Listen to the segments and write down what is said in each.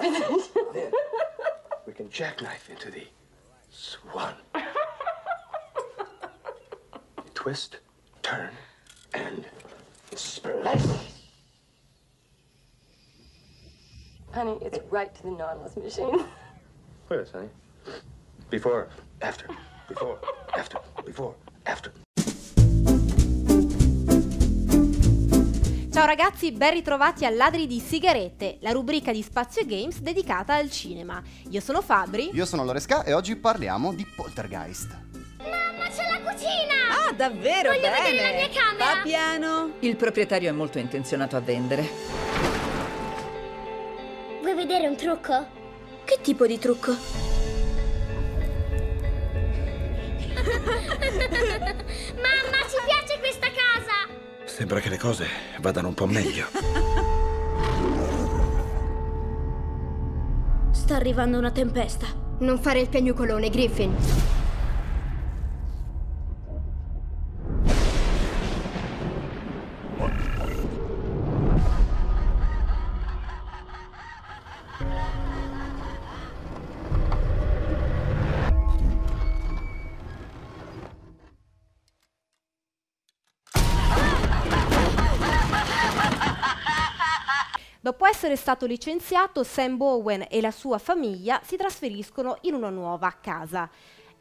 then we can jackknife into the swan. Twist, turn, and splash. Honey, it's right to the Nautilus machine. Where is, honey? Before, after, before, after, before, Ciao ragazzi, ben ritrovati a Ladri di Sigarette, la rubrica di Spazio Games dedicata al cinema. Io sono Fabri. Io sono Loresca e oggi parliamo di Poltergeist. Mamma, c'è la cucina! Ah, davvero Voglio bene! vedere la mia camera! Va piano! Il proprietario è molto intenzionato a vendere. Vuoi vedere un trucco? Che tipo di trucco? Mamma, ci piace! Sembra che le cose vadano un po' meglio. Sta arrivando una tempesta. Non fare il piagnucolone, Griffin. Dopo essere stato licenziato, Sam Bowen e la sua famiglia si trasferiscono in una nuova casa.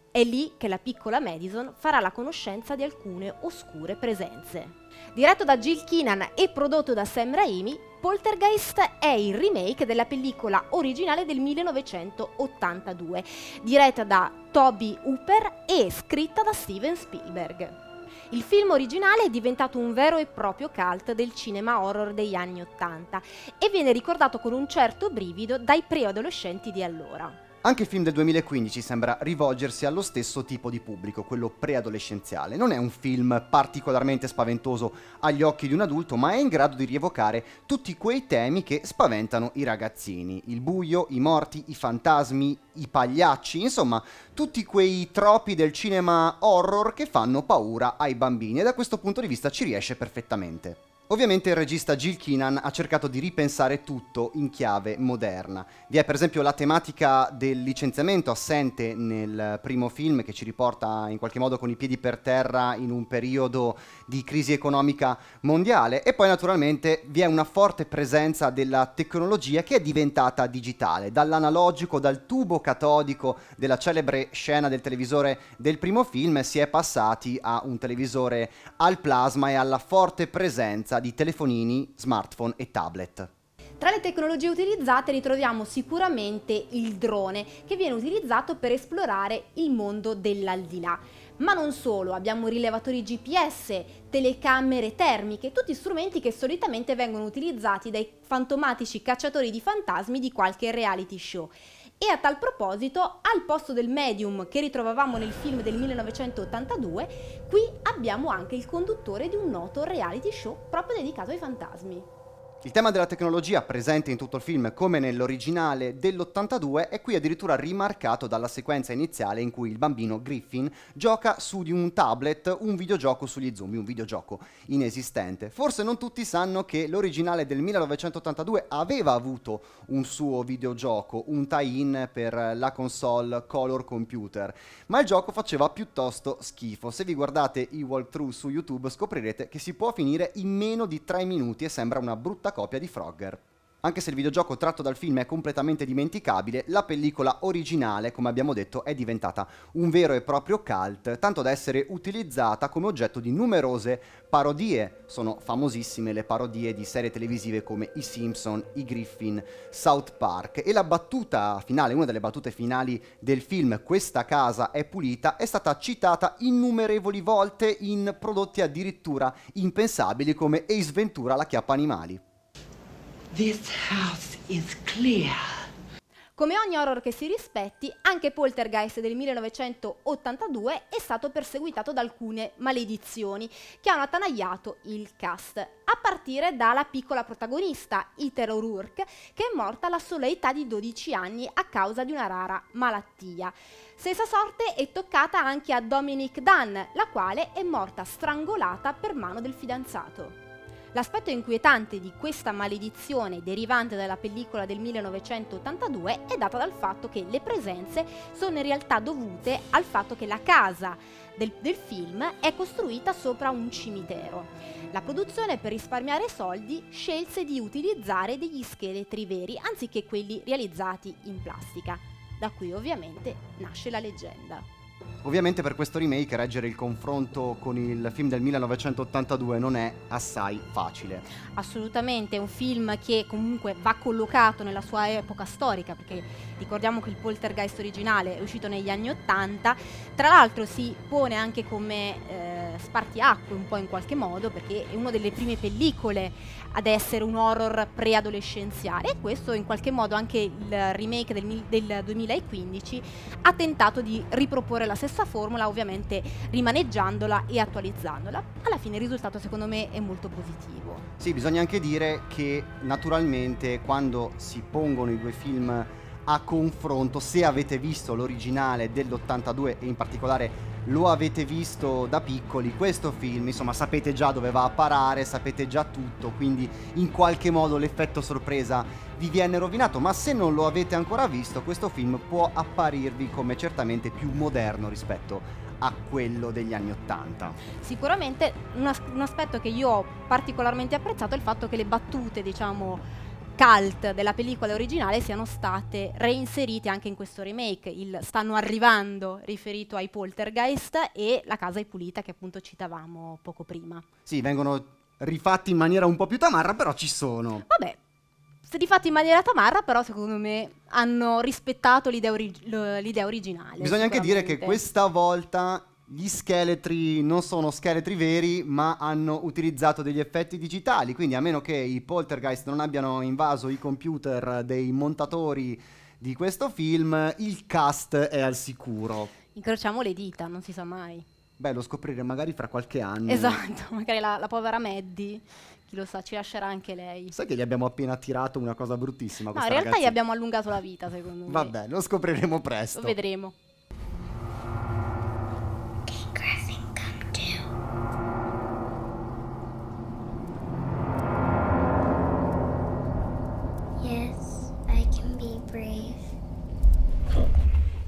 È lì che la piccola Madison farà la conoscenza di alcune oscure presenze. Diretto da Jill Keenan e prodotto da Sam Raimi, Poltergeist è il remake della pellicola originale del 1982, diretta da Toby Hooper e scritta da Steven Spielberg. Il film originale è diventato un vero e proprio cult del cinema horror degli anni Ottanta e viene ricordato con un certo brivido dai preadolescenti di allora. Anche il film del 2015 sembra rivolgersi allo stesso tipo di pubblico, quello preadolescenziale. Non è un film particolarmente spaventoso agli occhi di un adulto, ma è in grado di rievocare tutti quei temi che spaventano i ragazzini. Il buio, i morti, i fantasmi, i pagliacci, insomma, tutti quei tropi del cinema horror che fanno paura ai bambini e da questo punto di vista ci riesce perfettamente. Ovviamente il regista Jill Keenan ha cercato di ripensare tutto in chiave moderna. Vi è per esempio la tematica del licenziamento assente nel primo film che ci riporta in qualche modo con i piedi per terra in un periodo di crisi economica mondiale e poi naturalmente vi è una forte presenza della tecnologia che è diventata digitale, dall'analogico, dal tubo catodico della celebre scena del televisore del primo film si è passati a un televisore al plasma e alla forte presenza di telefonini, smartphone e tablet. Tra le tecnologie utilizzate ritroviamo sicuramente il drone, che viene utilizzato per esplorare il mondo dell'aldilà. Ma non solo, abbiamo rilevatori GPS, telecamere termiche, tutti strumenti che solitamente vengono utilizzati dai fantomatici cacciatori di fantasmi di qualche reality show. E a tal proposito, al posto del medium che ritrovavamo nel film del 1982, qui abbiamo anche il conduttore di un noto reality show proprio dedicato ai fantasmi. Il tema della tecnologia presente in tutto il film come nell'originale dell'82 è qui addirittura rimarcato dalla sequenza iniziale in cui il bambino Griffin gioca su di un tablet un videogioco sugli zombie, un videogioco inesistente. Forse non tutti sanno che l'originale del 1982 aveva avuto un suo videogioco, un tie-in per la console Color Computer, ma il gioco faceva piuttosto schifo. Se vi guardate i walkthrough su YouTube scoprirete che si può finire in meno di 3 minuti e sembra una brutta copia di Frogger. Anche se il videogioco tratto dal film è completamente dimenticabile, la pellicola originale, come abbiamo detto, è diventata un vero e proprio cult, tanto da essere utilizzata come oggetto di numerose parodie. Sono famosissime le parodie di serie televisive come I Simpson, I Griffin, South Park e la battuta finale, una delle battute finali del film Questa casa è pulita, è stata citata innumerevoli volte in prodotti addirittura impensabili come Ace Ventura la chiappa animali. This house is clear. Come ogni horror che si rispetti, anche Poltergeist del 1982 è stato perseguitato da alcune maledizioni che hanno attanagliato il cast, a partire dalla piccola protagonista, Ether O'Rourke, che è morta alla sola età di 12 anni a causa di una rara malattia. Stessa sorte è toccata anche a Dominic Dunn, la quale è morta strangolata per mano del fidanzato. L'aspetto inquietante di questa maledizione derivante dalla pellicola del 1982 è data dal fatto che le presenze sono in realtà dovute al fatto che la casa del, del film è costruita sopra un cimitero. La produzione per risparmiare soldi scelse di utilizzare degli scheletri veri anziché quelli realizzati in plastica. Da qui ovviamente nasce la leggenda. Ovviamente per questo remake reggere il confronto con il film del 1982 non è assai facile. Assolutamente, è un film che comunque va collocato nella sua epoca storica, perché ricordiamo che il Poltergeist originale è uscito negli anni 80, tra l'altro si pone anche come eh, spartiacque un po' in qualche modo, perché è una delle prime pellicole ad essere un horror preadolescenziale e questo in qualche modo anche il remake del, del 2015 ha tentato di riproporre la stessa formula, ovviamente rimaneggiandola e attualizzandola. Alla fine il risultato secondo me è molto positivo. Sì, bisogna anche dire che naturalmente quando si pongono i due film a confronto, se avete visto l'originale dell'82 e in particolare lo avete visto da piccoli, questo film, insomma, sapete già dove va a parare, sapete già tutto, quindi in qualche modo l'effetto sorpresa vi viene rovinato, ma se non lo avete ancora visto, questo film può apparirvi come certamente più moderno rispetto a quello degli anni Ottanta. Sicuramente un, as- un aspetto che io ho particolarmente apprezzato è il fatto che le battute, diciamo, cult della pellicola originale siano state reinserite anche in questo remake. Il stanno arrivando riferito ai poltergeist e la casa è pulita che appunto citavamo poco prima. Sì, vengono rifatti in maniera un po' più tamarra, però ci sono. Vabbè, se rifatti in maniera tamarra, però secondo me hanno rispettato l'idea, ori- l'idea originale. Bisogna anche dire che questa volta gli scheletri non sono scheletri veri, ma hanno utilizzato degli effetti digitali, quindi a meno che i poltergeist non abbiano invaso i computer dei montatori di questo film, il cast è al sicuro. Incrociamo le dita, non si sa mai. Beh, lo scopriremo magari fra qualche anno. Esatto, magari la, la povera Maddie, chi lo sa, ci lascerà anche lei. Sai che gli abbiamo appena tirato una cosa bruttissima. No, in realtà ragazzina. gli abbiamo allungato la vita, secondo me. Vabbè, lo scopriremo presto. Lo vedremo.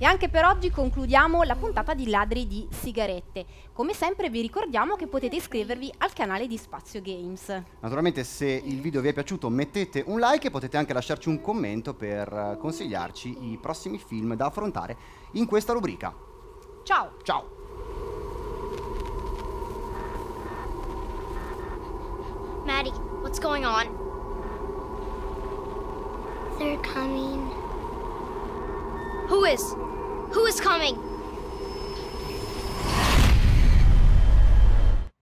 E anche per oggi concludiamo la puntata di Ladri di Sigarette. Come sempre vi ricordiamo che potete iscrivervi al canale di Spazio Games. Naturalmente se il video vi è piaciuto mettete un like e potete anche lasciarci un commento per eh, consigliarci i prossimi film da affrontare in questa rubrica. Ciao! Ciao! Maddie, what's going on? They're coming. Who is? Who is coming?